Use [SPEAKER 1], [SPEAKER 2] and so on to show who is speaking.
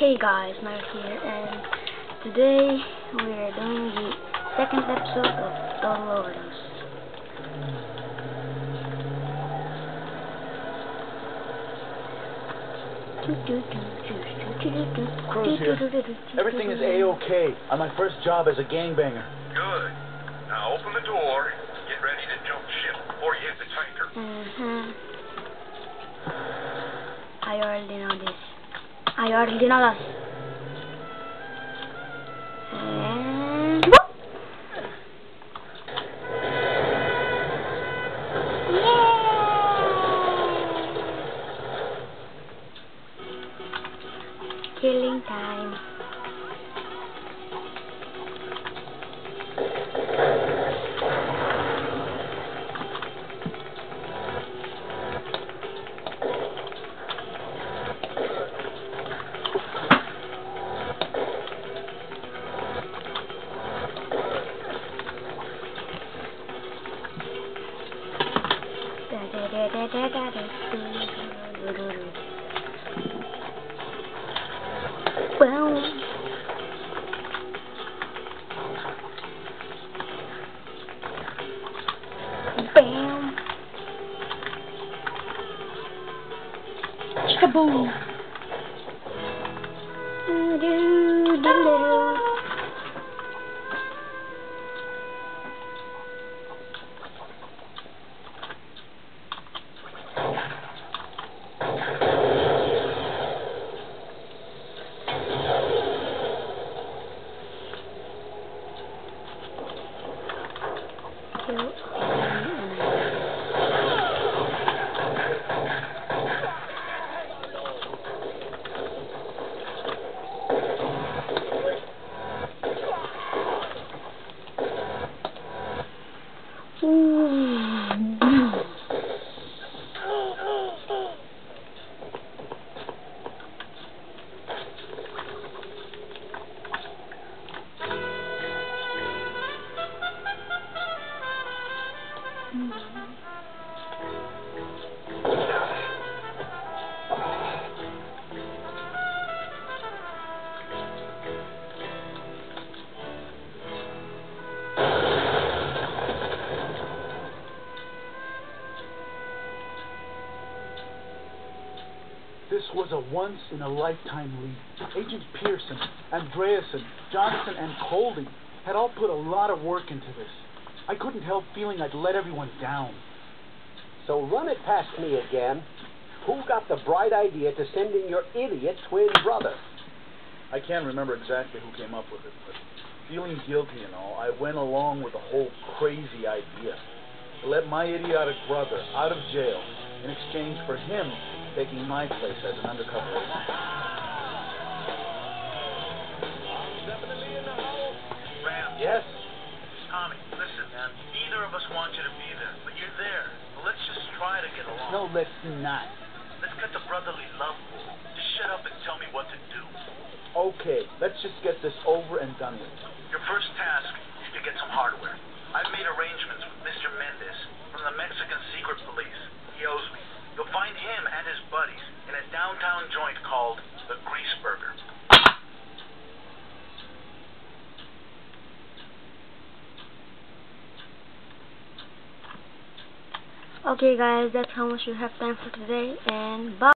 [SPEAKER 1] Hey guys, Mark here, and today we're doing the second episode of Total Overdose.
[SPEAKER 2] Cruz here. Everything is A-OK on my first job as a gangbanger.
[SPEAKER 3] Good. Now open the door, get ready to jump ship before you hit the tanker.
[SPEAKER 1] Uh-huh. I already know know this. And! Killing time. Well. Bam. Kaboom. Do, do, do, do. Kill Ooh.
[SPEAKER 2] This was a once-in-a-lifetime lead. Agents Pearson, Andreasen, Johnson, and Coldy had all put a lot of work into this. I couldn't help feeling I'd let everyone down.
[SPEAKER 4] So run it past me again. Who got the bright idea to send in your idiot twin brother?
[SPEAKER 2] I can't remember exactly who came up with it, but feeling guilty and all, I went along with the whole crazy idea. To let my idiotic brother out of jail in exchange for him taking my place as an undercover agent. Yes?
[SPEAKER 3] Man. Neither of us want you to be there, but you're there. So let's just try to get along.
[SPEAKER 2] No, let's not.
[SPEAKER 3] Let's get the brotherly love going. Just shut up and tell me what to do.
[SPEAKER 2] Okay, let's just get this over and done with.
[SPEAKER 3] Your first task is to get some hardware. I've made arrangements with Mr. Mendez from the Mexican Secret Police. He owes me. You'll find him and his buddies in a downtown joint called the Grease
[SPEAKER 1] Okay guys, that's how much we have time for today and bye.